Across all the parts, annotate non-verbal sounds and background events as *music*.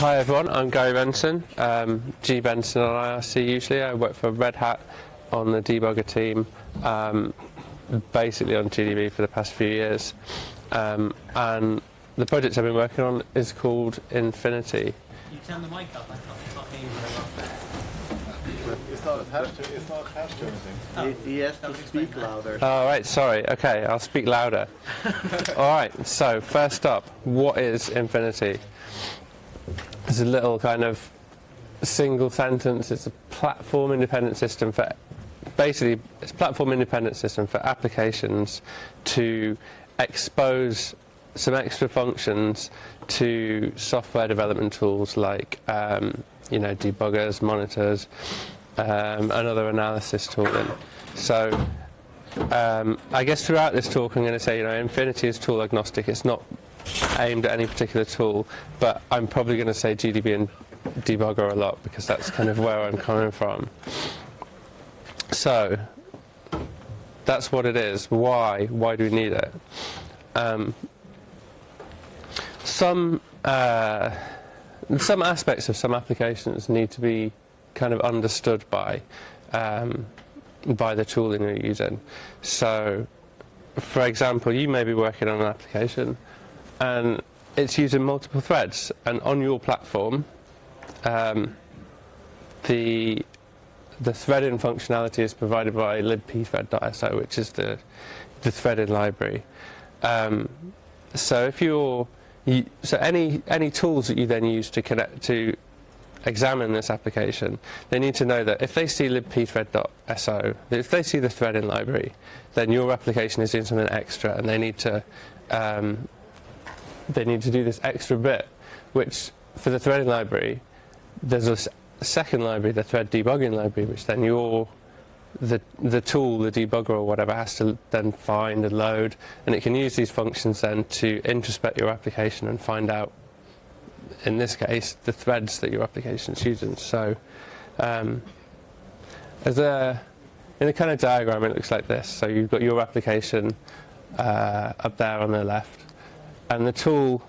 Hi everyone, I'm Gary Benson, um, G Benson on IRC usually. I work for Red Hat on the debugger team, um, basically on GDB for the past few years. Um, and the project I've been working on is called Infinity. You turn the mic up, I can't, can't hear you very well. It's not attached to. It's not attached to anything. Oh, He, he has to would explain speak that. louder. All right, sorry. Okay, I'll speak louder. *laughs* All right, so first up, what is Infinity? It's a little kind of single sentence. It's a platform independent system for basically it's platform independent system for applications to expose some extra functions to software development tools like um, you know debuggers, monitors, um, and other analysis tooling. So um, I guess throughout this talk I'm going to say you know Infinity is tool agnostic. It's not aimed at any particular tool, but I'm probably going to say GDB and debugger a lot because that's kind of where I'm coming from. So that's what it is. Why? Why do we need it? Um, some uh, some aspects of some applications need to be kind of understood by um, by the tooling you're using. So, for example, you may be working on an application and it's using multiple threads, and on your platform, um, the the threading functionality is provided by libpthread.so, which is the the threading library. Um, so if you're you, so any any tools that you then use to connect to examine this application, they need to know that if they see libpthread.so, if they see the threading library, then your application is doing something extra, and they need to um, they need to do this extra bit, which for the threading library, there's a second library, the thread debugging library, which then your the the tool, the debugger or whatever, has to then find and load, and it can use these functions then to introspect your application and find out, in this case, the threads that your application is using. So, um, as a in a kind of diagram, it looks like this. So you've got your application uh, up there on the left, and the tool,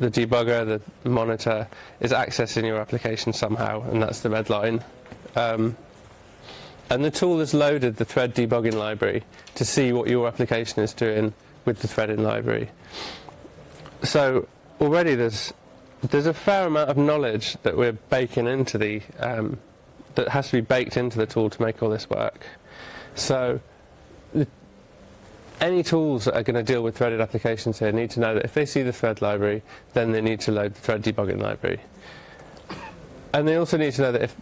the debugger, the monitor, is accessing your application somehow, and that's the red line. Um, and the tool has loaded the thread debugging library to see what your application is doing with the threading library. So already there's there's a fair amount of knowledge that we're baking into the um, that has to be baked into the tool to make all this work. So any tools that are going to deal with threaded applications here need to know that if they see the thread library, then they need to load the thread debugging library. And they also need to know that if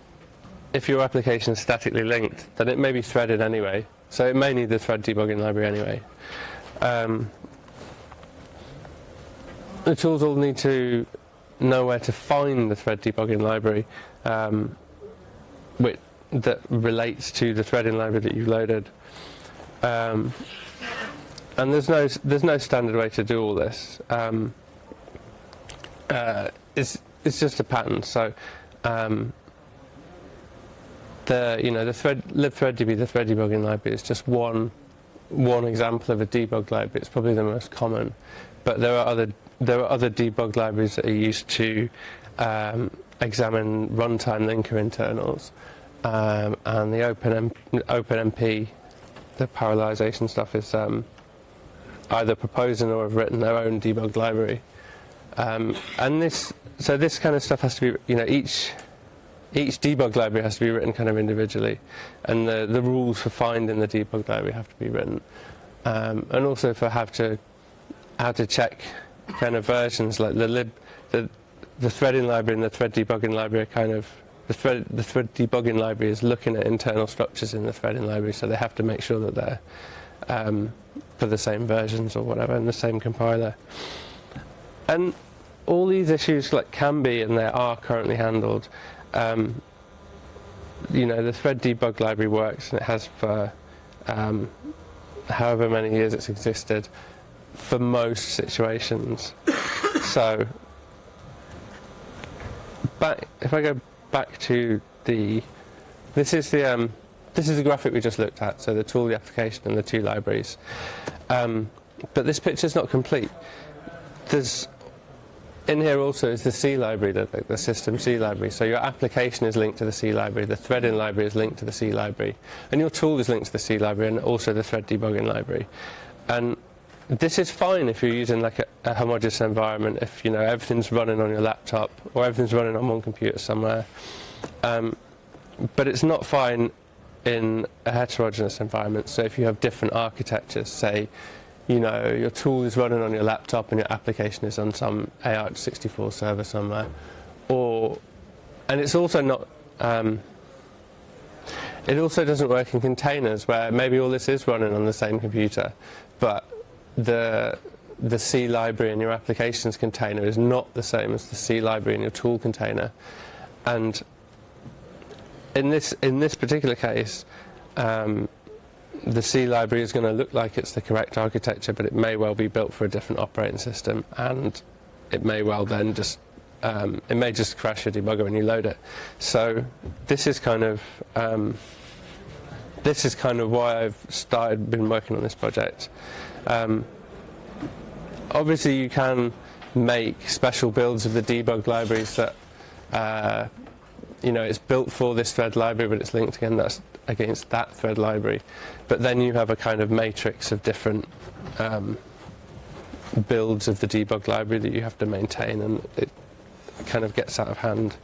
if your application is statically linked, then it may be threaded anyway. So it may need the thread debugging library anyway. Um, the tools all need to know where to find the thread debugging library um, which, that relates to the threading library that you've loaded. Um, and there's no there's no standard way to do all this. Um, uh, it's it's just a pattern. So um, the you know the thread the thread debugging library is just one one example of a debug library. It's probably the most common, but there are other there are other debug libraries that are used to um, examine runtime linker internals, um, and the Open OpenMP, the parallelization stuff is um, either proposing or have written their own debug library. Um, and this so this kind of stuff has to be you know each each debug library has to be written kind of individually, and the, the rules for finding the debug library have to be written, um, and also for how to how to check kind of versions like the lib the the threading library and the thread debugging library are kind of the thread the thread debugging library is looking at internal structures in the threading library, so they have to make sure that they're um, for the same versions or whatever in the same compiler, and all these issues like can be and they are currently handled um, you know, the thread debug library works and it has for um, however many years it's existed for most situations. so, back if I go back to the, this is the um, this is the graphic we just looked at. So the tool, the application, and the two libraries. Um, but this picture is not complete. There's in here also is the C library, the, the system C library. So your application is linked to the C library, the threading library is linked to the C library, and your tool is linked to the C library and also the thread debugging library. And this is fine if you're using like a, a homogeneous environment, if you know everything's running on your laptop or everything's running on one computer somewhere. Um, but it's not fine in a heterogeneous environment. So if you have different architectures, say you know, your tool is running on your laptop and your application is on some AArch64 server somewhere. Or, and it's also not, um, it also doesn't work in containers where maybe all this is running on the same computer, but the, the C library in your applications container is not the same as the C library in your tool container. And in this, in this particular case, um, the C library is going to look like it's the correct architecture, but it may well be built for a different operating system, and it may well then just um, it may just crash your debugger when you load it. So this is kind of um, this is kind of why I've started been working on this project. Um, obviously, you can make special builds of the debug libraries that uh, you know it's built for this thread library, but it's linked again. That's against that thread library. But then you have a kind of matrix of different um, builds of the debug library that you have to maintain, and it kind of gets out of hand.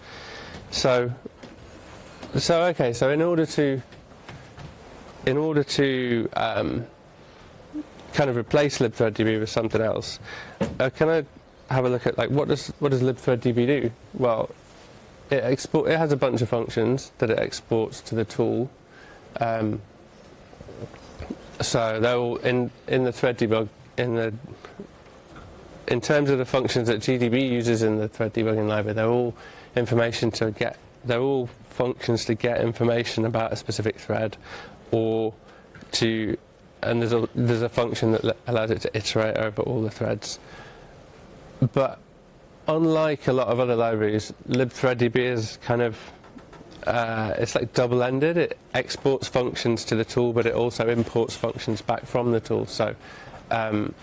So, so okay. So in order to, in order to um, kind of replace libthreaddb with something else, uh, can I have a look at like what does what does libthreaddb do? Well, it export it has a bunch of functions that it exports to the tool um, so they're all in in the thread debug in the in terms of the functions that GDB uses in the thread debugging library, they're all information to get. They're all functions to get information about a specific thread, or to and there's a there's a function that allows it to iterate over all the threads. But unlike a lot of other libraries, libthreaddb is kind of uh, it's like double-ended. It exports functions to the tool, but it also imports functions back from the tool. So um,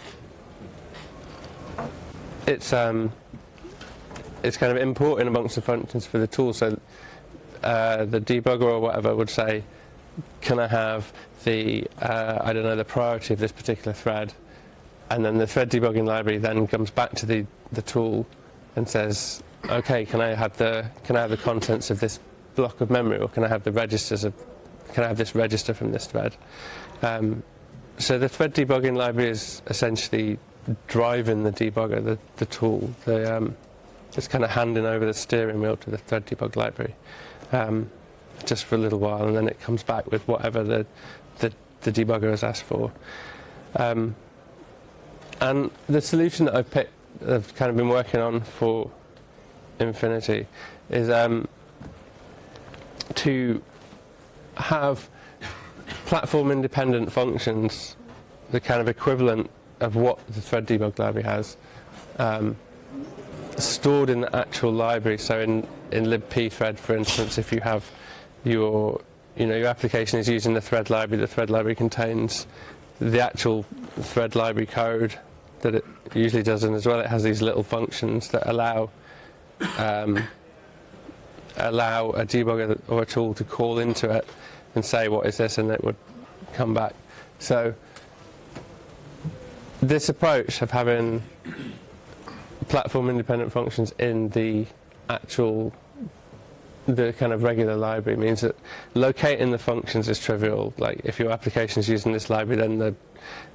it's um, it's kind of importing amongst the functions for the tool. So uh, the debugger or whatever would say, "Can I have the uh, I don't know the priority of this particular thread?" And then the thread debugging library then comes back to the the tool and says, "Okay, can I have the can I have the contents of this block of memory, or can I have the registers of, can I have this register from this thread? Um, so the thread debugging library is essentially driving the debugger, the, the tool. The, um, it's kind of handing over the steering wheel to the thread debug library, um, just for a little while, and then it comes back with whatever the, the, the debugger has asked for. Um, and the solution that I've picked, I've kind of been working on for Infinity, is um, to have platform independent functions, the kind of equivalent of what the thread debug library has, um, stored in the actual library. So in, in libpthread, for instance, if you have your you know your application is using the thread library, the thread library contains the actual thread library code that it usually does, and as well it has these little functions that allow um, allow a debugger or a tool to call into it and say what is this and it would come back. So this approach of having platform independent functions in the actual the kind of regular library means that locating the functions is trivial. Like if your application is using this library, then the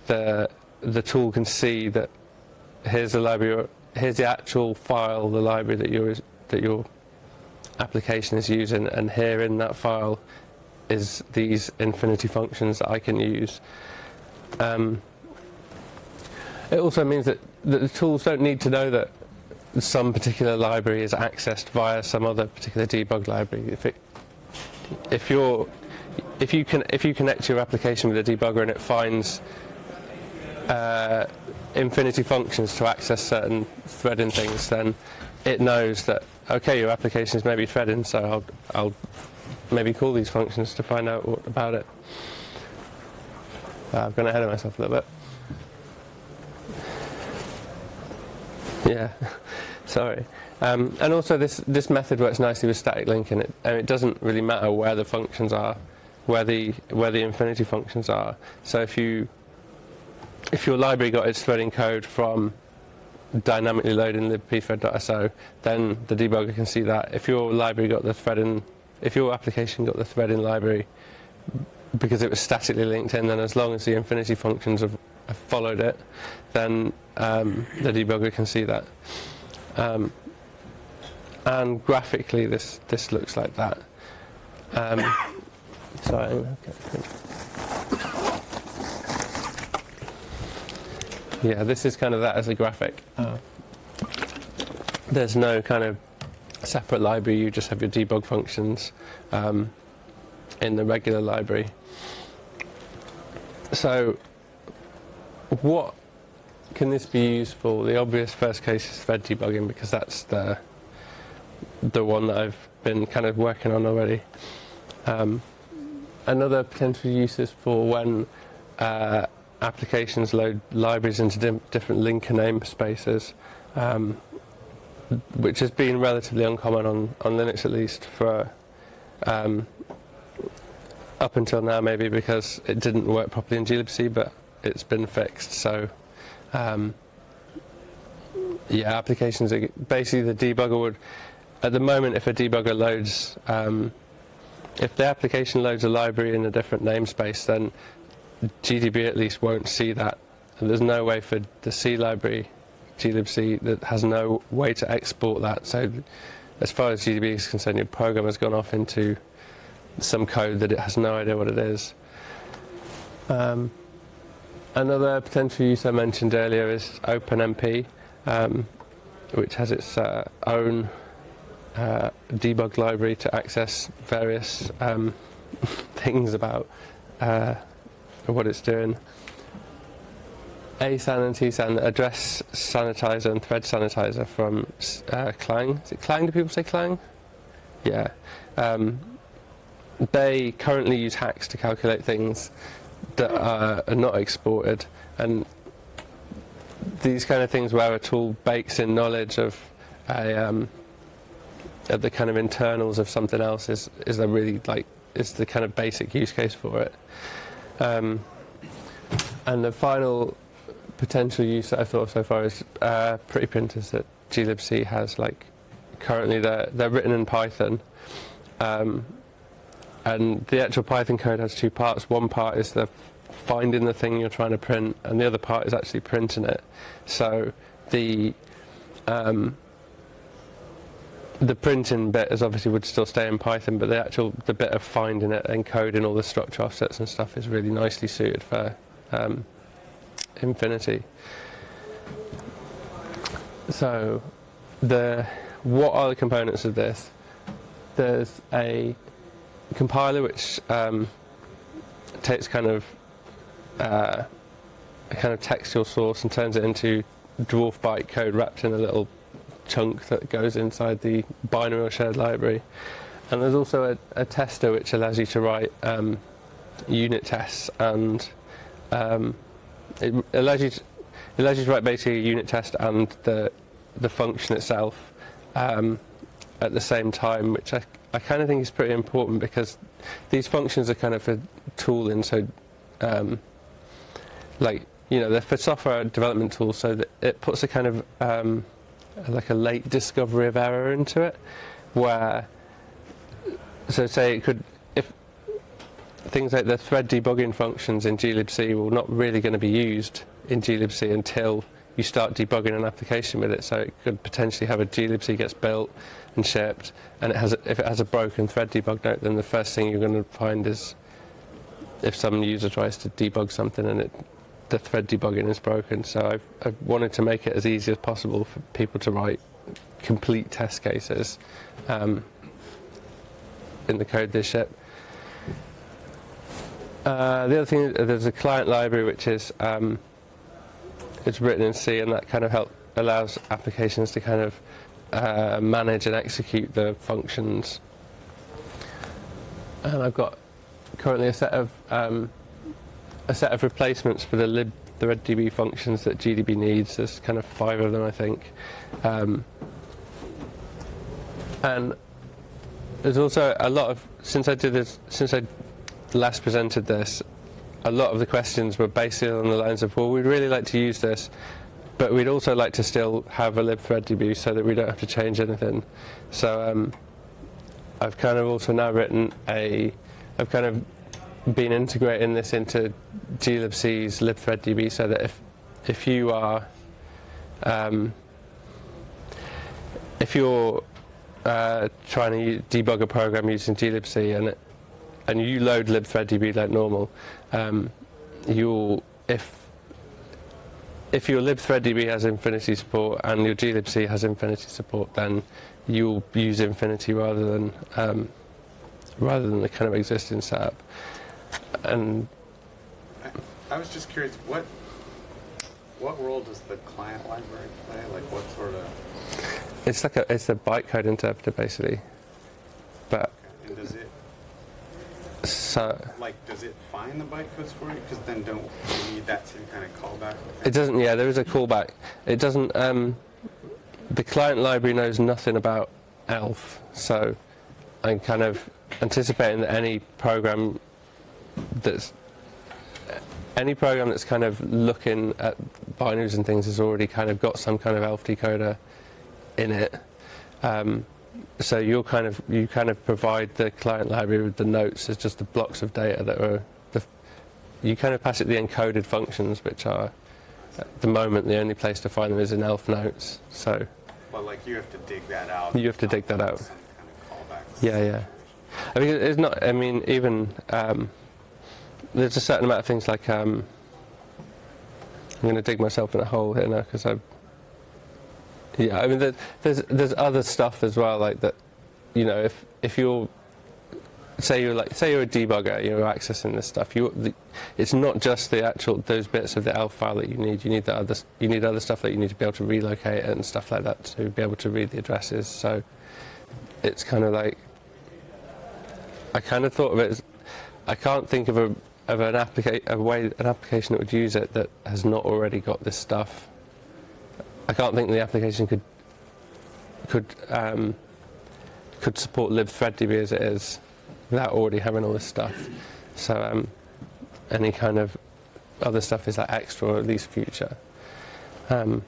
the the tool can see that here's the library, here's the actual file, the library that you're that you're application is using, and here in that file is these infinity functions that I can use. Um, it also means that, that the tools don't need to know that some particular library is accessed via some other particular debug library. If it, if you're, if you can, if you connect your application with a debugger and it finds uh, infinity functions to access certain threading things, then it knows that okay, your application is maybe threading, so I'll, I'll maybe call these functions to find out what about it. Uh, I've gone ahead of myself a little bit. Yeah. *laughs* Sorry. Um, and also, this, this method works nicely with static linking. It, and it doesn't really matter where the functions are, where the where the infinity functions are. So if you if your library got its threading code from dynamically loading libpthread.so, then the debugger can see that. If your library got the threading, if your application got the threading library because it was statically linked in, then as long as the infinity functions have, have followed it, then um, the debugger can see that. Um, and graphically, this this looks like that. Um, *coughs* sorry. Okay. Yeah, this is kind of that as a graphic. Uh, there's no kind of separate library. You just have your debug functions um, in the regular library. So, what can this be used for? The obvious first case is thread debugging because that's the the one that I've been kind of working on already. Um, another potential use is for when uh, applications load libraries into di- different linker namespaces, um, which has been relatively uncommon on, on Linux at least for um, up until now maybe because it didn't work properly in glibc but it's been fixed. So um, yeah applications are basically the debugger would at the moment if a debugger loads um, if the application loads a library in a different namespace then GDB at least won't see that and there's no way for the C library glibc that has no way to export that so as far as GDB is concerned your program has gone off into some code that it has no idea what it is. Um, another potential use I mentioned earlier is OpenMP, um, which has its uh, own uh, debug library to access various um, *laughs* things about uh, what it's doing. ASAN and TSAN address sanitizer and thread sanitizer from uh, Clang. Is it Clang? Do people say Clang? Yeah. Um, they currently use hacks to calculate things that are, are not exported, and these kind of things where a tool bakes in knowledge of a um, of the kind of internals of something else is is a really like is the kind of basic use case for it. Um, and the final potential use that I've thought of so far is uh, pretty printers that glibc has. Like currently, they're they're written in Python. Um, and the actual Python code has two parts. One part is the finding the thing you're trying to print, and the other part is actually printing it. So the um, the printing bit is obviously would still stay in Python, but the actual the bit of finding it and coding all the structure offsets and stuff is really nicely suited for um, Infinity. So the what are the components of this? There's a compiler which um, takes kind of uh, a kind of textual source and turns it into dwarf bytecode wrapped in a little chunk that goes inside the binary or shared library. And there's also a, a tester which allows you to write um, unit tests and um, it allows you to, it allows you to write basically a unit test and the the function itself um, at the same time, which I I kind of think is pretty important because these functions are kind of for tooling, so um, like you know they're for software development tools, so that it puts a kind of um, like a late discovery of error into it, where so say it could if things like the thread debugging functions in glibc will not really going to be used in glibc until you start debugging an application with it. So it could potentially have a glibc gets built and shipped, and it has a, if it has a broken thread debug note, then the first thing you're going to find is if some user tries to debug something and it, the thread debugging is broken. So I've, I've wanted to make it as easy as possible for people to write complete test cases um, in the code they ship. Uh, the other thing, there's a client library which is um, it's written in C, and that kind of help allows applications to kind of uh, manage and execute the functions. And I've got currently a set of um, a set of replacements for the libthreaddb functions that GDB needs. There's kind of five of them, I think. Um, and there's also a lot of since I did this since I last presented this, a lot of the questions were basically on the lines of, well, we'd really like to use this, but we'd also like to still have a libthread so that we don't have to change anything. So um, I've kind of also now written a, I've kind of been integrating this into glibc's libthreaddb so that if if you are um, if you're uh, trying to debug a program using glibc and it, and you load libthreaddb like normal, um, you'll if if your libthreaddb has Infinity support and your glibc has Infinity support, then you'll use Infinity rather than um, rather than the kind of existing setup. And I was just curious, what what role does the client library play? Like, what sort of it's like a it's a bytecode interpreter basically, but and does it so like does it find the bytecodes for you? Because then don't you need that same kind of callback? it doesn't. Yeah, there is a callback. It doesn't. Um, the client library knows nothing about ELF, so I'm kind of anticipating that any program that's any program that's kind of looking at binaries and things has already kind of got some kind of ELF decoder in it. Um, so you'll kind of you kind of provide the client library with the notes as just the blocks of data that are the, you kind of pass it the encoded functions which are at the moment the only place to find them is in ELF notes. So But like you have to dig that out. You have to dig that out. Kind of. Yeah, yeah. I mean, it's not. I mean, even um, there's a certain amount of things like um, I'm going to dig myself in a hole here now because I. Yeah, I mean, there, there's there's other stuff as well like that. You know, if if you're say you're like say you're a debugger, you're accessing this stuff. You, the, it's not just the actual those bits of the ELF file that you need. You need the other you need other stuff that you need to be able to relocate and stuff like that to be able to read the addresses. So it's kind of like I kind of thought of it as I can't think of a of an applica- a way an application that would use it that has not already got this stuff. I can't think the application could could um, could support libthreaddb as it is without already having all this stuff. So um, any kind of other stuff is like extra or at least future. Um,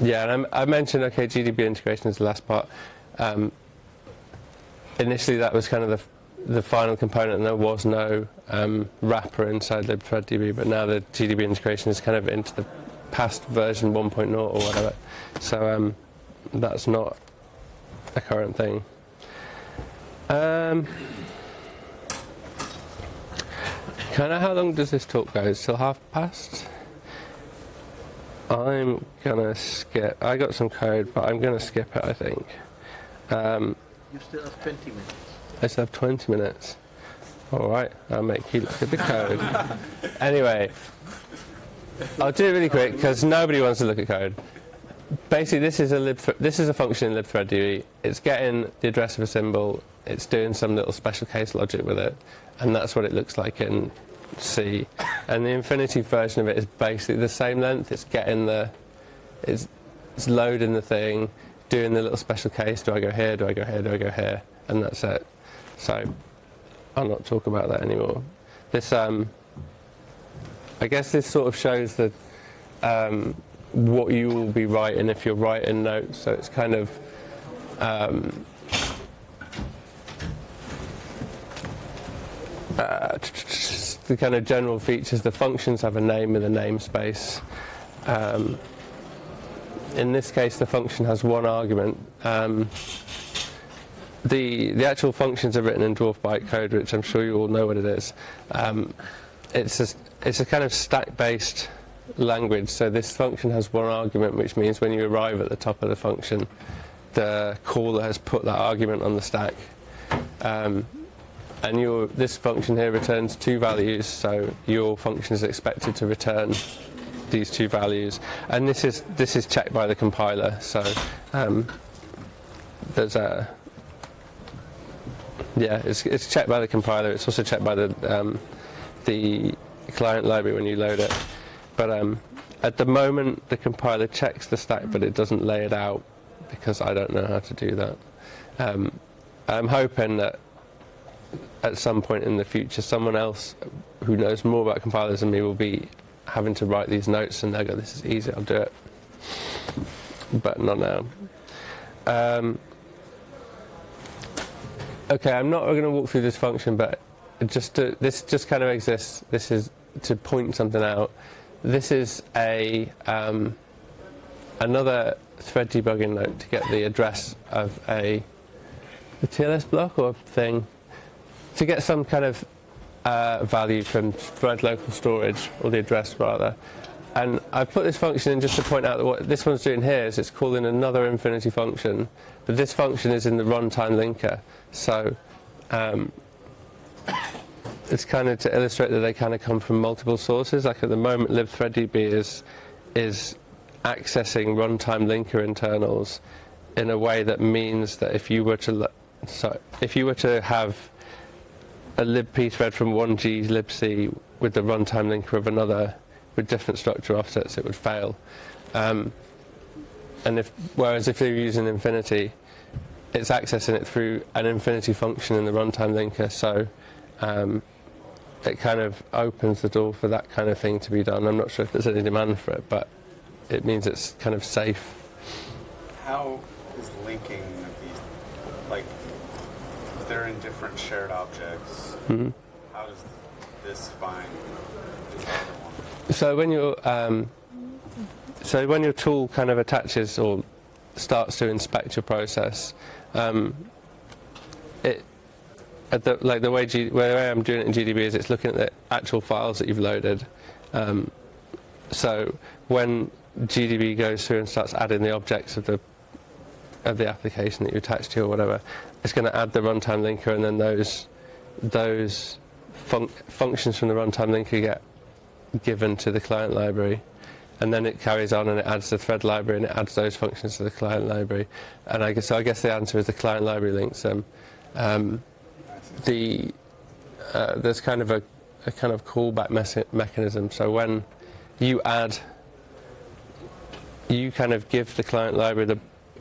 yeah, and I'm, I mentioned okay, GDB integration is the last part. Um, initially, that was kind of the, the final component, and there was no um, wrapper inside libthreaddb. But now the GDB integration is kind of into the past version 1.0 or whatever. So um, that's not a current thing. Um, kind of how long does this talk go? It's till half past. I'm gonna skip. I got some code, but I'm gonna skip it. I think. Um, You still have 20 minutes. I still have 20 minutes. All right, I'll make you look at the code. anyway, I'll do it really quick because nobody wants to look at code. Basically, this is a lib this is a function in libthreaddb. It's getting the address of a symbol. It's doing some little special case logic with it, and that's what it looks like in C. And the Infinity version of it is basically the same length. It's getting the it's, it's loading the thing, doing the little special case. Do I go here? Do I go here? Do I go here? And that's it. So I'll not talk about that anymore. This, um, I guess, this sort of shows that um, what you will be writing if you're writing notes. So it's kind of um, uh, the kind of general features. The functions have a name in the namespace. Um, in this case, the function has one argument. The the actual functions are written in dwarf bytecode, which I'm sure you all know what it is. Um, it's a, it's a kind of stack-based language. So this function has one argument, which means when you arrive at the top of the function, the caller has put that argument on the stack. Um, and your this function here returns two values, so your function is expected to return these two values, and this is this is checked by the compiler. So um, there's a yeah, it's, it's checked by the compiler. It's also checked by the um, the client library when you load it. But um, at the moment, the compiler checks the stack, but it doesn't lay it out because I don't know how to do that. Um, I'm hoping that at some point in the future, someone else who knows more about compilers than me will be having to write these notes, and they'll go, "This is easy, I'll do it." But not now. Okay, I'm not going to walk through this function, but just to, this just kind of exists. This is to point something out. This is a um, another thread debugging note to get the address of a, a TLS block or thing to get some kind of uh, value from thread local storage or the address rather. And I've put this function in just to point out that what this one's doing here is it's calling another infinity function, but this function is in the runtime linker. So um, it's kind of to illustrate that they kind of come from multiple sources. Like at the moment, libthreaddb is is accessing runtime linker internals in a way that means that if you were to if you were to have a libpthread from one glibc with the runtime linker of another with different structure offsets, it would fail. Um, and if whereas if you're using Infinity, it's accessing it through an Infinity function in the runtime linker, so um, it kind of opens the door for that kind of thing to be done. I'm not sure if there's any demand for it, but it means it's kind of safe. How is linking these, like, if they're in different shared objects, Mhm. how does this find the other one? So when your um, so when your tool kind of attaches or starts to inspect your process, um, it at the, like the way G, I'm doing it in GDB is it's looking at the actual files that you've loaded. Um, so when GDB goes through and starts adding the objects of the of the application that you attach to or whatever, it's going to add the runtime linker, and then those those func- functions from the runtime linker get given to the client library. And then it carries on and it adds the thread library and it adds those functions to the client library. And I guess so. I guess the answer is the client library links them. Um, the uh, there's kind of a, a kind of callback mechanism. So when you add, you kind of give the client library the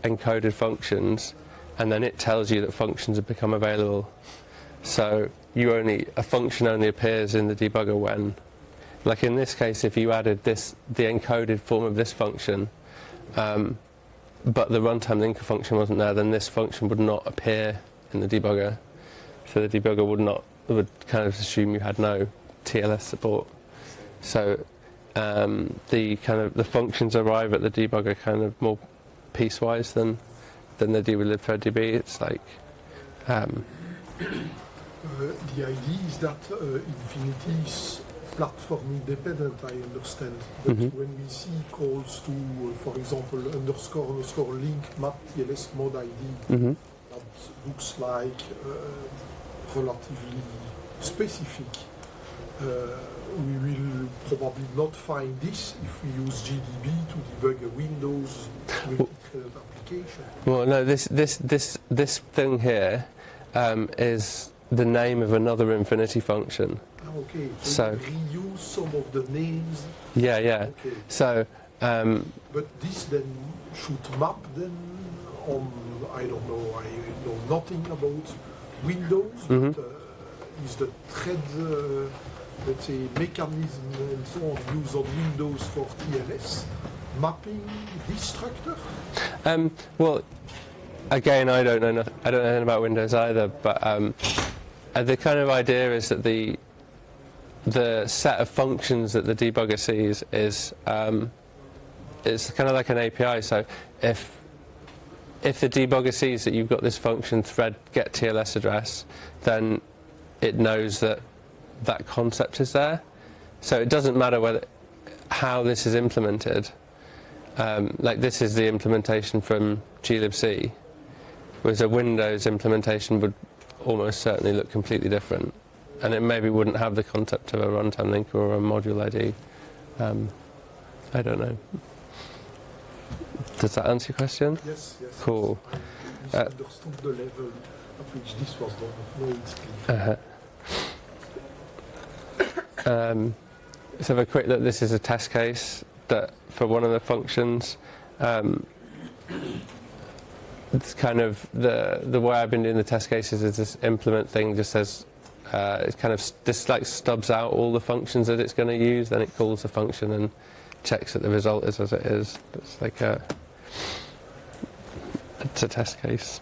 encoded functions, and then it tells you that functions have become available. So you only a function only appears in the debugger when, like in this case, if you added this the encoded form of this function, um, but the runtime linker function wasn't there, then this function would not appear in the debugger. So the debugger would not would kind of assume you had no TLS support. So um, the kind of the functions arrive at the debugger kind of more piecewise than than they do with libthreaddb. It's like um, Uh, the idea is that uh, Infinity is platform independent, I understand. But Mhm. when we see calls to, uh, for example, underscore underscore link map TLS mod ID, mhm. that looks like uh, relatively specific. Uh, we will probably not find this if we use GDB to debug a Windows multi-threaded application. Well, no, this this this this thing here um, is the name of another infinity function. Okay, so, So- we reuse some of the names. Yeah, yeah. Okay. So um, But this then should map then on, I don't know, I know nothing about Windows, Mhm. but uh, is the thread, uh, let's say, mechanism and so on used on Windows for TLS mapping this structure? Um, well, again, I don't know. Nothing, I don't know anything about Windows either. But um, uh, the kind of idea is that the the set of functions that the debugger sees is um, it's kind of like an API. So if if the debugger sees that you've got this function thread get TLS address, then it knows that that concept is there. So it doesn't matter whether how this is implemented um, like this is the implementation from glibc, whereas a Windows implementation would almost certainly look completely different, and it maybe wouldn't have the concept of a runtime linker or a module ID. Um, I don't know. Does that answer your question? Yes, yes. Cool. I Uh, misunderstood the level at which this was done. No, it's clear. Uh-huh. *coughs* Um, let's have a quick look. This is a test case that for one of the functions. Um, it's kind of the the way I've been doing the test cases is this implement thing just says uh, it kind of just like stubs out all the functions that it's going to use, then it calls the function and checks that the result is as it is. It's like a it's a test case.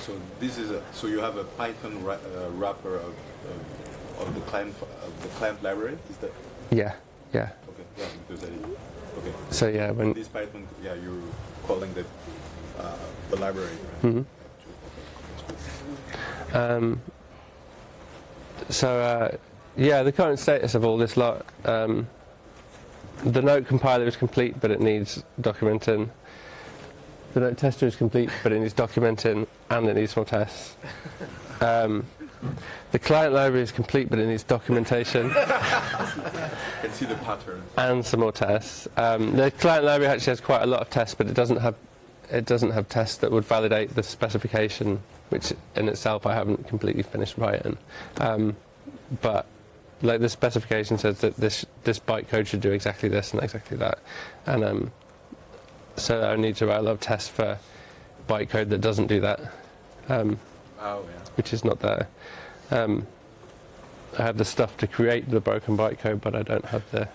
So this is a, so you have a Python ra- uh, wrapper of, of, of the client of the client library. Is that Yeah, yeah. okay? Yeah, because I, okay. So yeah, when This Python, yeah, you're calling the uh, the library. Right? Mhm. Um, so, uh, yeah, the current status of all this lot. Um, the note compiler is complete, but it needs documenting. The note tester is complete, but it needs documenting, and it needs more tests. Um, the client library is complete, but it needs documentation can see the pattern. and some more tests. Um, the client library actually has quite a lot of tests, but it doesn't have it doesn't have tests that would validate the specification, which in itself I haven't completely finished writing. Um, but like the specification says that this this bytecode should do exactly this and exactly that, and um, so I need to write a lot of tests for bytecode that doesn't do that, um, Oh yeah. which is not there. Um, I have the stuff to create the broken bytecode, but I don't have the,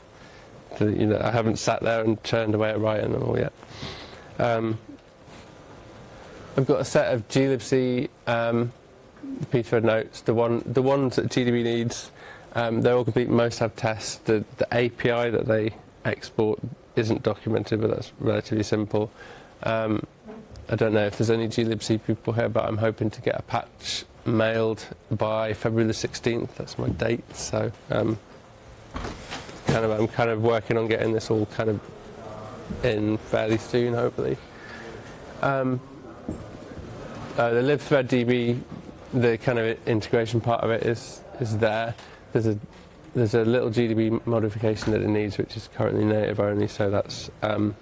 the you know I haven't sat there and churned away at writing them all yet. I've got a set of glibc um, notes. The one the ones that GDB needs, um, they're all complete. Most have tests. The the API that they export isn't documented, but that's relatively simple. Um, I don't know if there's any glibc people here, but I'm hoping to get a patch mailed by February the 16th. That's my date. So um, kind of I'm kind of working on getting this all kind of in fairly soon, hopefully. Um, uh, the libthreaddb, the kind of integration part of it is is there. There's a there's a little GDB modification that it needs, which is currently native only. So that's um,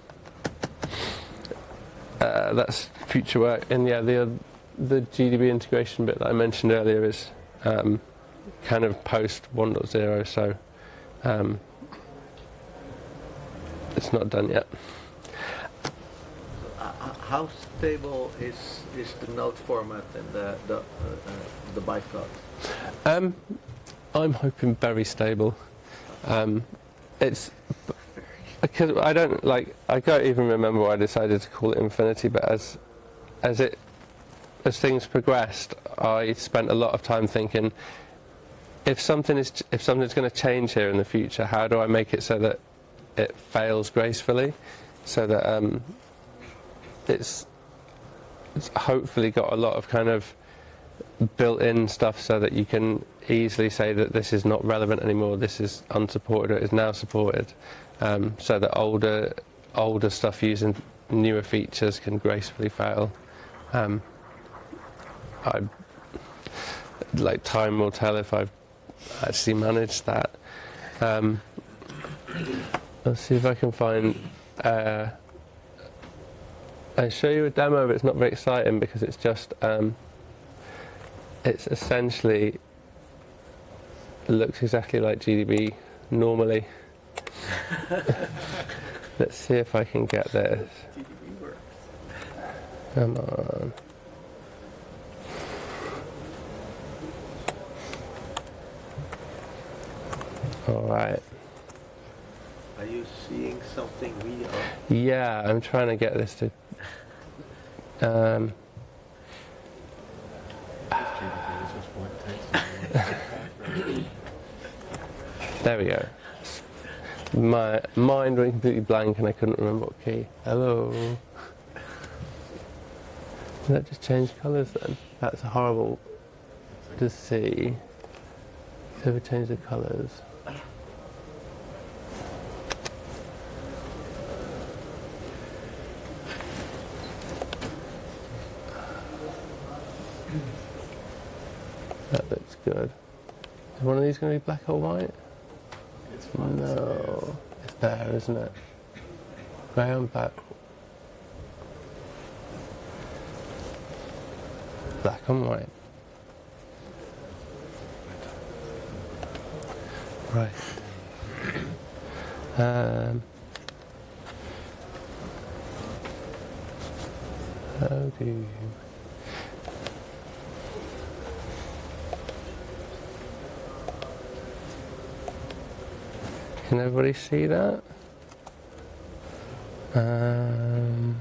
uh, that's future work. And yeah, the the GDB integration bit that I mentioned earlier is um, kind of post 1.0, so um, it's not done yet. How stable is, is the note format and the, the, uh, the bytecode? Um, I'm hoping very stable. Um, it's because I don't like I can't even remember why I decided to call it Infinity, but as as it as things progressed, I spent a lot of time thinking if something is if something's going to change here in the future, how do I make it so that it fails gracefully, so that um, it's hopefully got a lot of kind of built-in stuff so that you can easily say that this is not relevant anymore. This is unsupported or is now supported, um, so that older older stuff using newer features can gracefully fail. Um, I like time will tell if I've actually managed that. Um, let's see if I can find. Uh, I show you a demo, but it's not very exciting because it's just. Um, it's essentially it looks exactly like GDB normally. *laughs* Let's see if I can get this. Come on. All right. Are you seeing something we are? Yeah, I'm trying to get this to. Um, *coughs* there we go. My mind went completely blank and I couldn't remember what key. Hello. Did that just change colours then? That's horrible to see. So we change the colours. That looks good. Is one of these going to be black or white? It's. No. It's there, isn't it? Grey and black. Black and white. Right. Um, How do you... Can everybody see that? Um,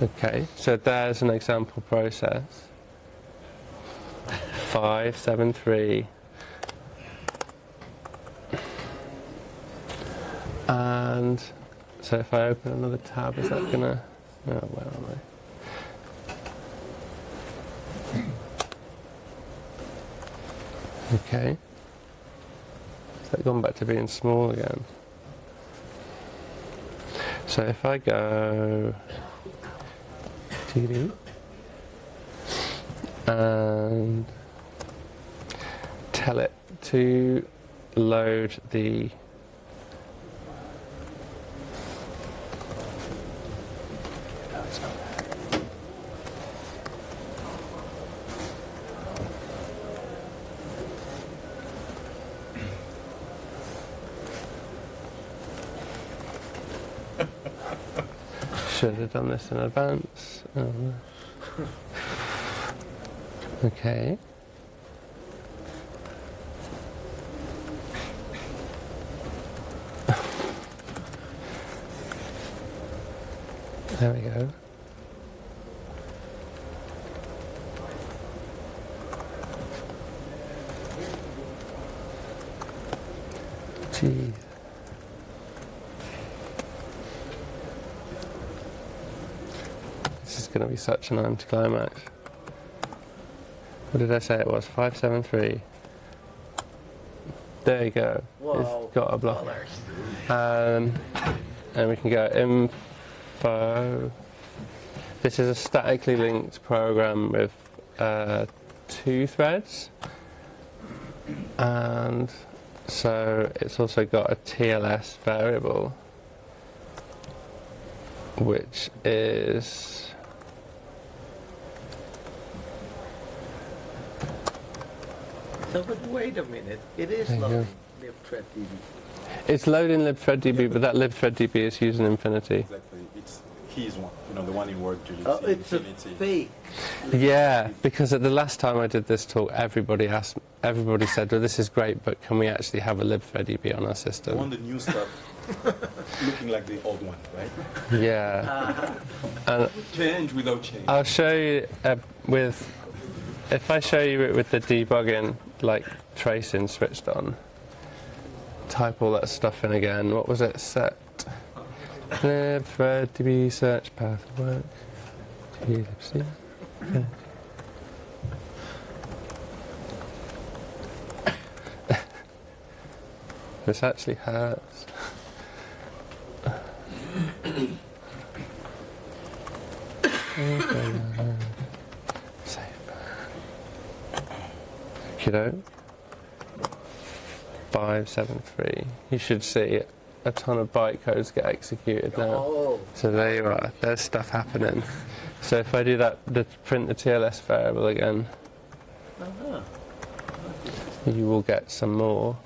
okay, so there's an example process. Five, seven, three. And so if I open another tab, is that gonna? Oh, where am I? Okay. Has that gone back to being small again? So if I go TD and tell it to load the Should have done this in advance. No. Okay. There we go. Jeez. This is going to be such an anticlimax. What did I say it was? 573. There you go. Wow. It's got a block. Um, and we can go info. This is a statically linked program with uh, two threads. And so it's also got a TLS variable, which is. So, but wait a minute. It is There you go. loading libthreaddb. It's loading libthreaddb, but that libthreaddb is using Infinity. Exactly. It's he's one. You know, the one in Word Unity. Oh, it's a Infinity. fake. Yeah, because at the last time I did this talk, everybody asked, everybody said, "Well, this is great, but can we actually have a libthreaddb on our The one system?" the new stuff, *laughs* looking like the old one, right? Yeah, and Change without change. I'll show you uh, with, if I show you it with the debugging, like tracing switched on. Type all that stuff in again. What was it? Set libthreaddb search path work. Okay. this actually hurts. *coughs* *coughs* *coughs* Save. Kiddo. 573. You should see a ton of bytecodes get executed now. Oh, So there you are. There's stuff happening. So if I do that, the, print the TLS variable again, uh-huh. you will get some more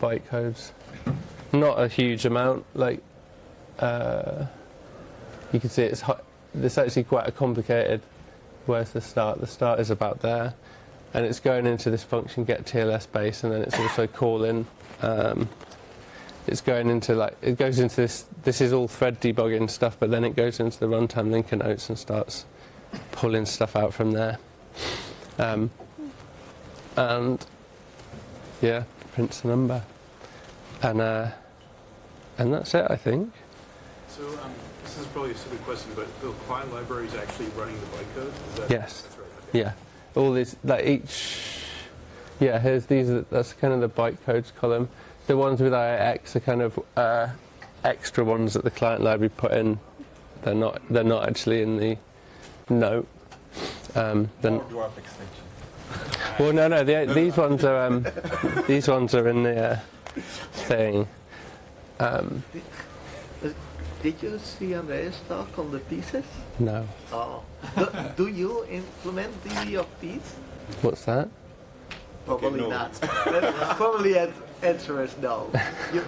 bytecodes. Not a huge amount. Like uh, you can see, it's it's actually quite a complicated. Where's the start? The start is about there, and it's going into this function get TLS base, and then it's also calling. Um, it's going into like it goes into this. This is all thread debugging stuff, but then it goes into the runtime linker notes and starts pulling stuff out from there. Um, and yeah, prints a number, and uh, and that's it, I think. So um, this is probably a stupid question, but the client library is actually running the bytecode? Yes. Right. okay. Yeah, all these like each. Yeah, here's these. Are, that's kind of the bytecodes column. The ones with IX are kind of uh, extra ones that the client library put in. They're not. They're not actually in the note. Um, then, extension. *laughs* well, no, no. The, these ones are. Um, these ones are in the uh, thing. Um, Did you see Andreas talk on the pieces? no. Oh. do, do you implement the of these? What's that? Probably no. not. Let's *laughs* probably an- answer is no. You-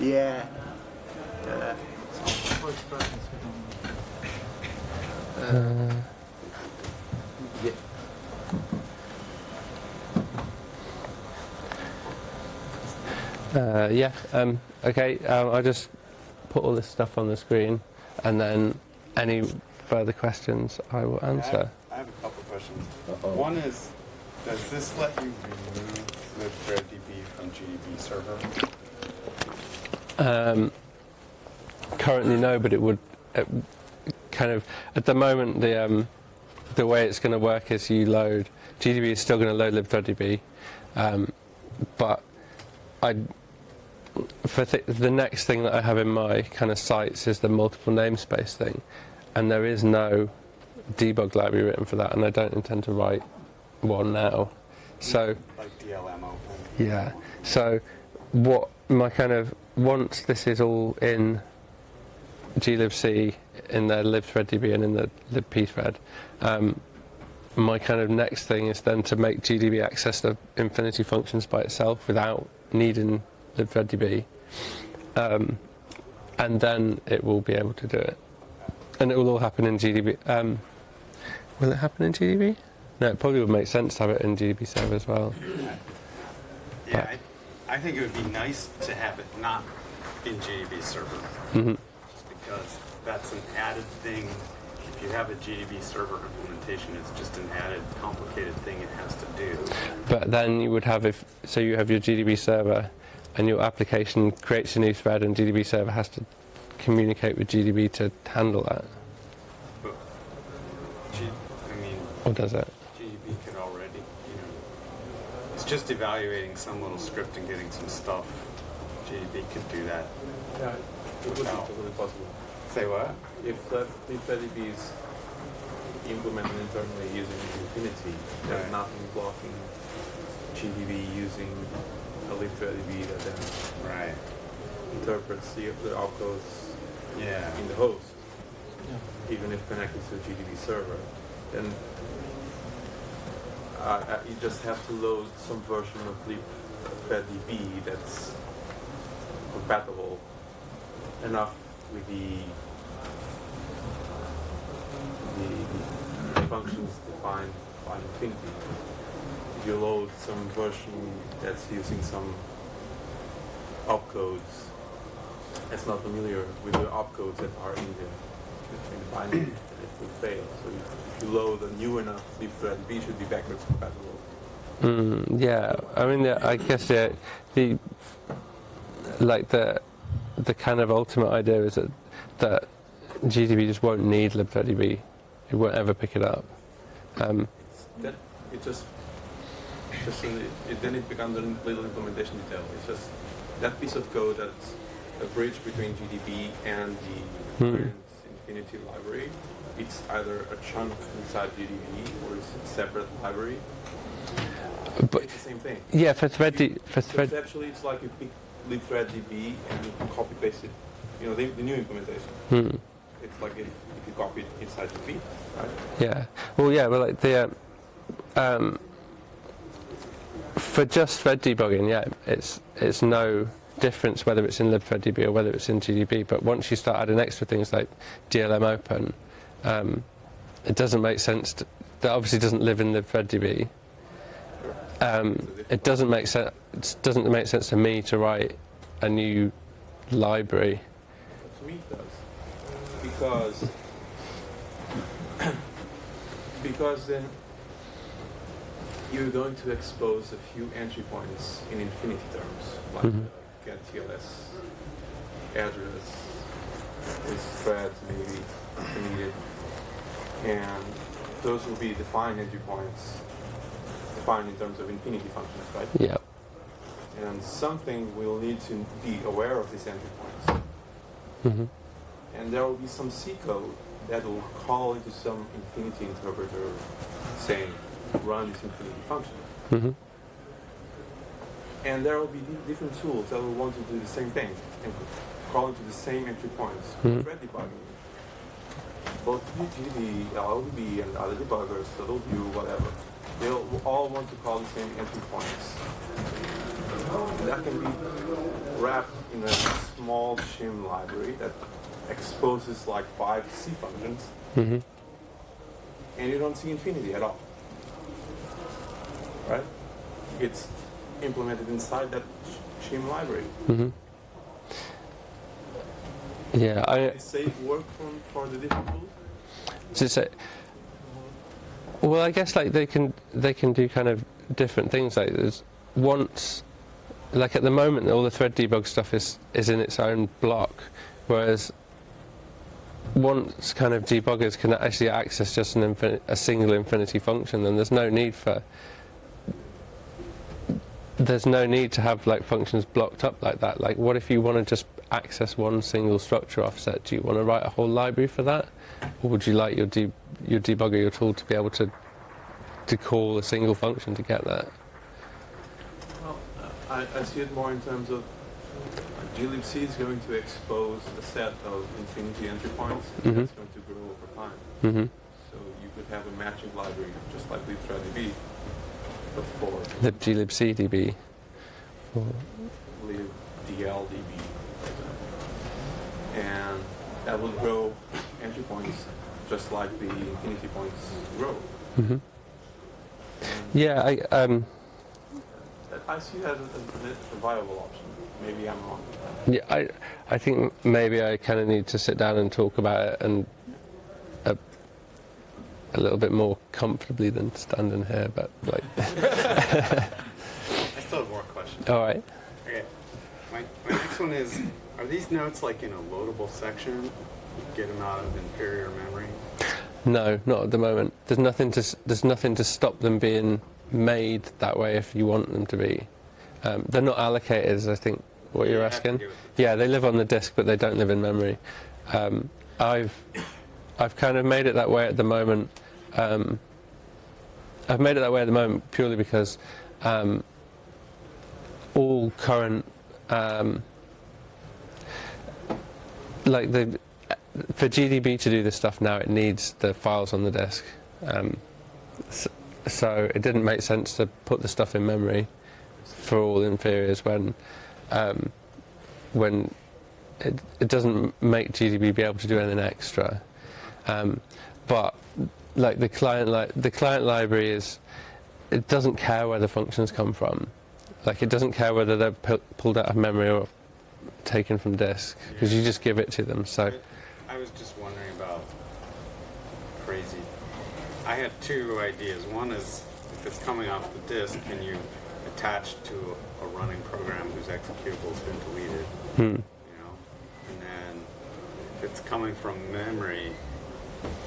yeah. Uh, yeah. Uh, yeah. Um, okay. Um, I'll just put all this stuff on the screen, and then any further questions I will I have, answer. I have a couple of questions. One is, does this let you remove libthreaddb from GDB server? Um, currently, no, but it would it kind of at the moment the um, the way it's going to work is you load GDB is still going to load libthreaddb, um, but I for th- the next thing that I have in my kind of sites is the multiple namespace thing, and there is no debug library written for that, and I don't intend to write one now. So. Like dlmopen? Yeah. So, what my kind of once this is all in glibc in the libthreaddb and in the libpthread, um, my kind of next thing is then to make GDB access the Infinity functions by itself without needing libthreaddb, um, and then it will be able to do it, and it will all happen in GDB. Um, will it happen in GDB? No, it probably would make sense to have it in GDB server as well. Yeah, I, I think it would be nice to have it not in GDB server. Mhm. Just because that's an added thing. If you have a GDB server implementation, it's just an added complicated thing it has to do. But then you would have if so you have your GDB server, and your application creates a new thread, and GDB server has to communicate with GDB to handle that, But G, I mean, or does it? GDB could already, you know, it's just evaluating some little script and getting some stuff. GDB could do that. Yeah, it would be totally possible. Say what? If that libthreaddb is implemented internally using Infinity, there's Right. nothing blocking GDB using a libthreaddb that then Right. interprets the, the opcodes Yeah. in the host, even if connected to a GDB server, then uh, uh, you just have to load some version of libthreaddb that's compatible enough with the the, the functions defined by Infinity. If you load some version that's using some opcodes that's not familiar with the opcodes that are in the, in the binary, *clears throat* then it will fail. So if you load a new enough libthread, B should be backwards compatible. Mm, yeah, I mean, the, I guess the, the like the the kind of ultimate idea is that that GDB just won't need libthreaddb. It won't ever pick it up. Um, Then it just, it, then it becomes a little implementation detail. It's just that piece of code that's a bridge between GDB and the current Infinity library. It's either a chunk inside GDB or it's a separate library. but it's the same thing. yeah, for thread for thread. Conceptually, it's like you pick libthreaddb and you copy paste it. You know, the, the new implementation. Hmm. It's like if, if you copy it inside the B, right? Yeah. Well, yeah, but like the um, um, for just thread debugging, yeah, it's it's no difference whether it's in libthreaddb or whether it's in GDB. But once you start adding extra things like dlmopen, um, it doesn't make sense. To, that obviously doesn't live in libthreaddb. Um, it doesn't make sense. It doesn't make sense to me to write a new library. To me, does. Because, *coughs* because then you're going to expose a few entry points in infinity terms, like Mhm. uh, get TLS address, this thread maybe if needed, and those will be defined entry points, defined in terms of infinity functions, right? Yeah. And something will need to be aware of these entry points. hmm and there will be some C code that will call into some infinity interpreter saying run this infinity function. hmm And there will be di- different tools that will want to do the same thing and call into the same entry points. Mhm. Thread debugging. Both GDB, LLDB, and other debuggers, LWView, whatever, they'll all want to call the same entry points. That can be wrapped in a small shim library that exposes like five C functions, hmm and you don't see infinity at all. It's implemented inside that shim library. Mm -hmm. Yeah, I. It's safe work for, for the different tools. So well, I guess like they can they can do kind of different things. Like there's once, like at the moment, all the thread debug stuff is is in its own block, whereas once kind of debuggers can actually access just an infin- a single infinity function, then there's no need for there's no need to have like functions blocked up like that. Like, what if you want to just access one single structure offset? Do you want to write a whole library for that, or would you like your de- your debugger, your tool, to be able to to call a single function to get that? Well, I, I see it more in terms of glibc is going to expose a set of infinity entry points Mhm. that's going to grow over time. hmm So you could have a matching library just like libthreadDB, but for libglibcdb. Or- libdldb. And that will grow entry points just like the infinity points grow. Mhm. Yeah, I um, I see that as a, a viable option. Maybe I'm wrong. yeah, I I think maybe I kind of need to sit down and talk about it and a little bit more comfortably than standing here. But like, *laughs* I still have more questions. all right. Okay. My, my next one is, are these notes like in a loadable section? Get them out of inferior memory? No, not at the moment. There's nothing to there's nothing to stop them being made that way if you want them to be. Um, they're not allocated, is I think what you're Yeah, I have to asking. do with the- Yeah, they live on the disk, but they don't live in memory. Um, I've I've kind of made it that way at the moment. Um, I've made it that way at the moment purely because um, all current um, like the for GDB to do this stuff now, it needs the files on the disk. Um, so, so it didn't make sense to put the stuff in memory for all inferiors when um, when it, it doesn't make GDB be able to do anything extra. Um, but like the client li- the client library is it doesn't care where the functions come from. Like it doesn't care whether they're pu- pulled out of memory or taken from disk because you just give it to them. So. I was just wondering about crazy. I had two ideas. One is if it's coming off the disk, can you attach to a running program whose executable has been deleted? Hmm. You know, and then if it's coming from memory,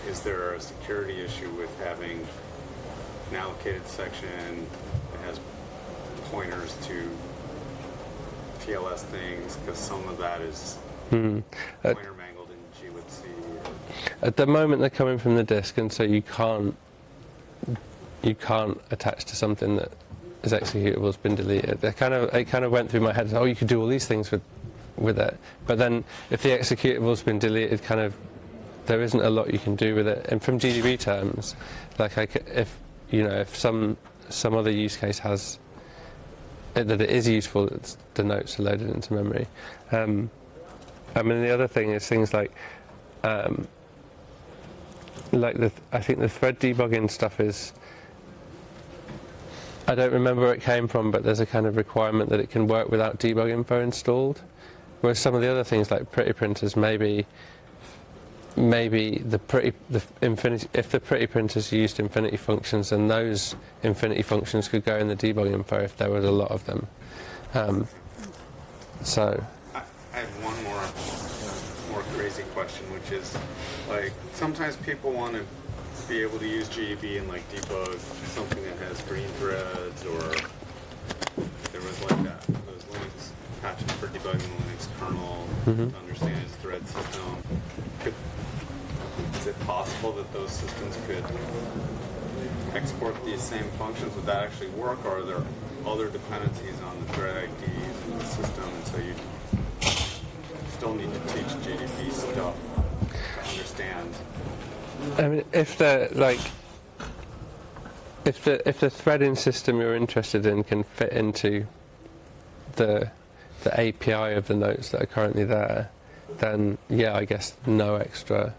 is there a security issue with having an allocated section that has pointers to TLS things? Because some of that is Hmm. Uh, pointer mangled in glibc. At the moment, they're coming from the disk, and so you can't you can't attach to something that is executable has been deleted. It kind of it kind of went through my head. Oh, you could do all these things with with it, but then if the executable's been deleted, kind of there isn't a lot you can do with it. And from GDB terms, like if you know if some some other use case has it, that it is useful, the notes are loaded into memory. Um, I mean, the other thing is things like um, like the I think the thread debugging stuff is I don't remember where it came from, but there's a kind of requirement that it can work without debug info installed. Whereas some of the other things like pretty printers, maybe maybe the pretty the infinity if the pretty printers used infinity functions, then those infinity functions could go in the debug info if there was a lot of them. Um, so I, I have one more more crazy question, which is like sometimes people want to be able to use GDB and like debug something that has green threads or there was like that those Linux patches for debugging the Linux kernel Mhm. to understand its thread system. Could, it possible that those systems could export these same functions? Would that actually work, or are there other dependencies on the thread IDs in the system, and so you still need to teach GDB stuff to understand? I mean, if they're like, if the if the threading system you're interested in can fit into the the API of the notes that are currently there, then yeah, I guess no extra.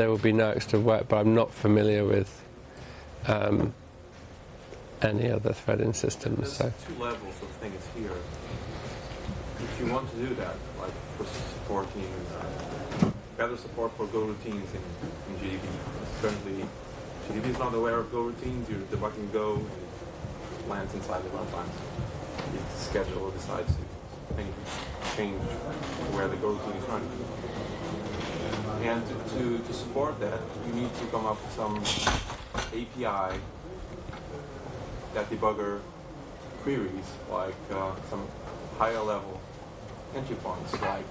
There will be no extra work, but I'm not familiar with um, any other threading systems. There's So two levels of things here. If you want to do that, like for supporting better support for Go routines in, in GDB. Currently, GDB is not aware of Go routines. You're debugging Go, and it lands inside the runtime. The scheduler decides to change, change where the Go routine is running. And to, to, to support that, you need to come up with some API that debugger queries, like uh, some higher level entry points, like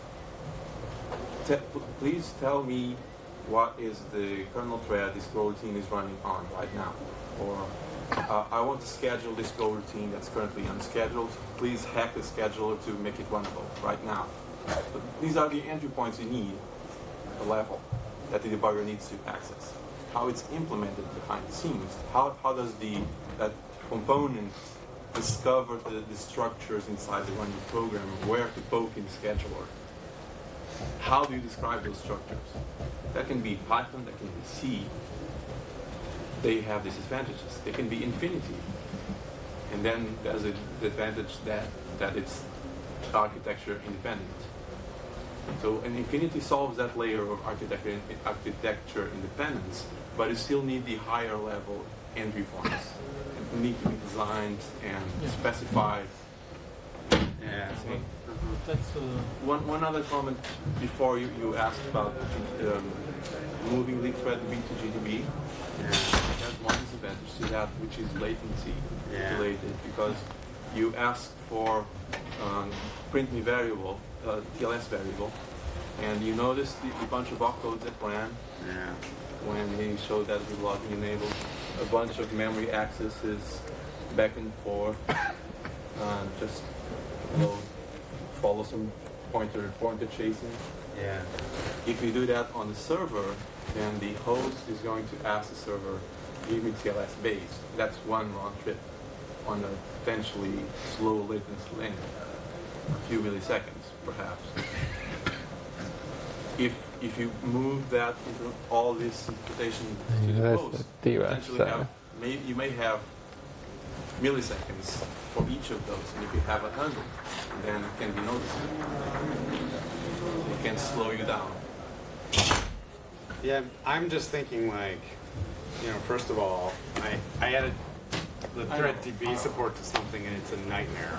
te- please tell me what is the kernel thread this Go routine is running on right now, or uh, I want to schedule this Go routine that's currently unscheduled. Please hack the scheduler to make it runnable right now. But these are the entry points you need, level that the debugger needs to access. How it's implemented behind the scenes. How, how does the that component discover the, the structures inside the running program, where to poke in the scheduler? How do you describe those structures? That can be Python, that can be C. They have disadvantages. They can be infinity. And then there's a, the advantage that, that it's architecture independent. So an infinity solves that layer of architecture, architecture independence, but you still need the higher level entry points. And need to be designed and specified. Yeah. So, That's uh, one, one other comment before you, you asked about um, moving link thread B to GDB. Yeah. There's one disadvantage to that, which is latency Yeah. related, because you ask for um, print me variable, uh, TLS variable, and you notice the, the bunch of opcodes that ran Yeah. when he showed that with logging enabled, a bunch of memory accesses back and forth, *coughs* uh, just you know, follow some pointer pointer chasing. Yeah. If you do that on the server, then the host is going to ask the server, give me TLS base. That's one round trip on a potentially slow latency link, a few milliseconds perhaps. If if you move that into all this interpretation to the that's host, the DRAM, potentially so- have, may, you may have milliseconds for each of those, and if you have a hundred, then it can be noticeable. It can slow you down. Yeah, I'm just thinking like, you know, first of all, I, I added the I thread. DB support to something and it's a nightmare.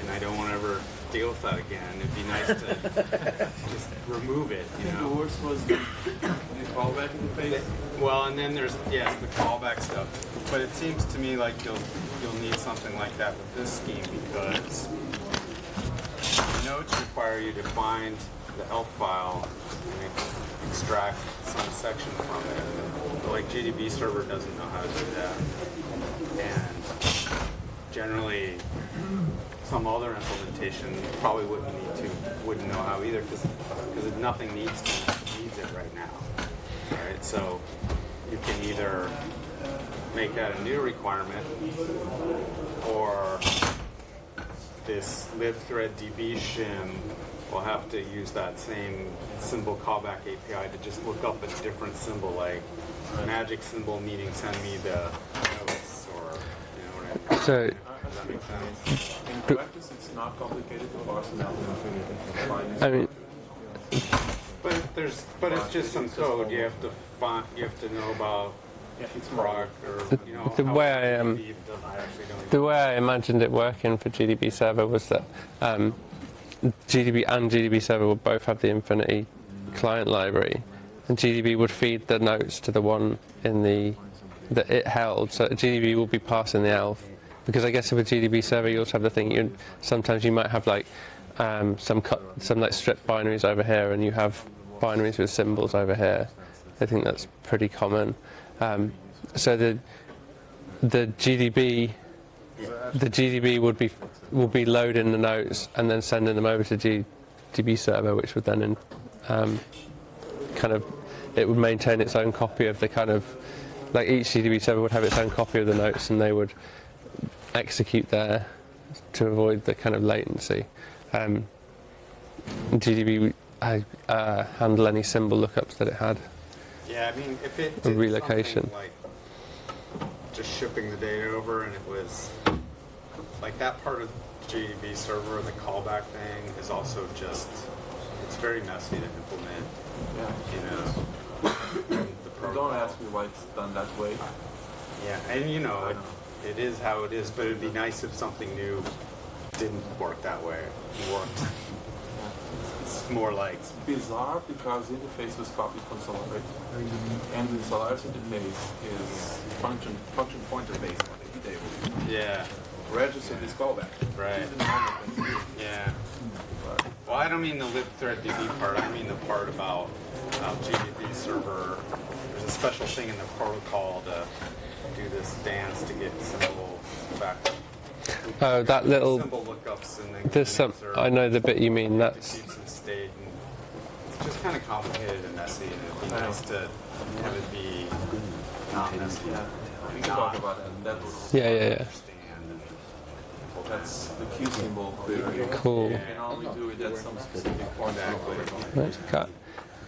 And I don't want to ever deal with that again. It'd be nice to *laughs* just remove it, you think the know? worst was the, the callback interface. Well, and then there's, yes, the callback stuff. But it seems to me like you'll, you'll need something like that with this scheme because notes require you to find the elf file and extract some section from it. But like GDB server doesn't know how to do that. And generally, some other implementation probably wouldn't need to, wouldn't know how either because nothing needs needs it right now. Right? So you can either make that a new requirement or this libthread db shim will have to use that same symbol callback API to just look up a different symbol like magic symbol meaning send me the you know? So- Does that make sense? In practice, it's not complicated to parse an element between different lines. I mean, But there's but it's just some code you have to find you have to know about if it's proc or you know the way I am- DB does- I actually don't the way I imagined it working for GDB Server was that um, GDB and GDB Server would both have the Infinity client library, and GDB would feed the notes to the one in the that it held. So GDB will be passing the ELF, because I guess with a GDB Server you also have the thing. You sometimes you might have like um, some cut, some like strip binaries over here, and you have binaries with symbols over here. I think that's pretty common. Um, so the the GDB the GDB would be would be loading the notes and then sending them over to GDB server, which would then in, um, kind of it would maintain its own copy of the kind of like each GDB server would have its own copy of the notes, and they would execute there to avoid the kind of latency. Um, GDB I, uh, handle any symbol lookups that it had. Yeah, I mean, if it A did relocation. like just shipping the data over, and it was like that part of GDB server, and the callback thing is also just it's very messy to implement. Yeah. You know, the Don't ask me why it's done that way. Yeah, and you know, it, it is how it is, but it'd be nice if something new didn't work that way. It worked. *laughs* It's more like It's bizarre because the interface was copied from Solaris, and the Solaris interface is function function pointer based on the table. yeah, Register this callback. Right. This is the normal thing to do. yeah. Well, I don't mean the lib thread DB part. I mean the part about um, GDB server. There's a special thing in the protocol to do this dance to get symbol back. Oh, that little. symbol lookups and then There's some. Uh, I know the bit you mean. That's some state. And it's just kind of complicated and messy, and it'd be I know. nice to have it be not messy. yeah, we can talk about that. And that was yeah, yeah, yeah. That's the Q symbol. Cool. You can only do it at some specific point. Right, cut.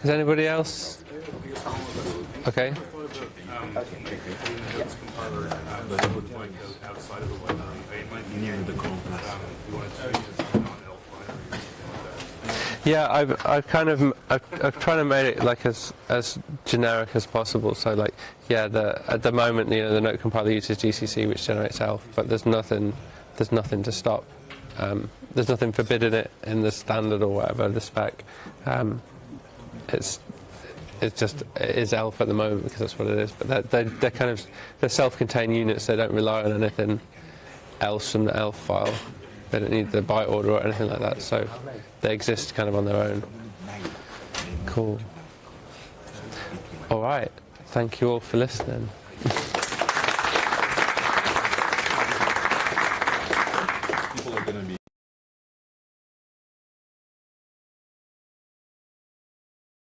Is anybody else? Okay. Yeah, I've I've kind of I've, I've tried to make it like as as generic as possible. So like yeah, the at the moment you know the note compiler uses GCC which generates ELF, but there's nothing there's nothing to stop. Um, there's nothing forbidding it in the standard or whatever the spec. Um, it's it's just is ELF at the moment because that's what it is. But they're, they're, kind of they're self-contained units. They don't rely on anything else from the ELF file. They don't need the byte order or anything like that. So they exist kind of on their own. Cool. All right. Thank you all for listening.